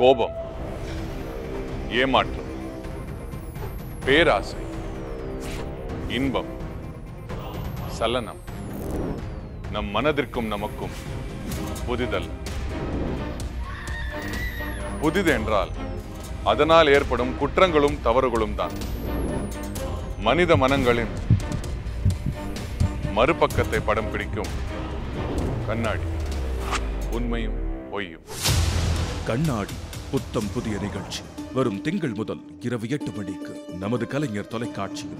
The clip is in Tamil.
கோபம் ஏமாற்றம் பேராசை இன்பம் சலனம். நம் மனதிற்கும் நமக்கும் புதிதல். புதிது என்றால் அதனால் ஏற்படும் குற்றங்களும் தவறுகளும் தான். மனித மனங்களின் மறுபக்கத்தை படம் பிடிக்கும் கண்ணாடி உண்மையும் பொய்யும். கண்ணாடி புத்தம் புதிய நிகழ்ச்சி. வரும் திங்கள் முதல் இரவு எட்டு மணிக்கு நமது கலைஞர் தொலைக்காட்சியில்.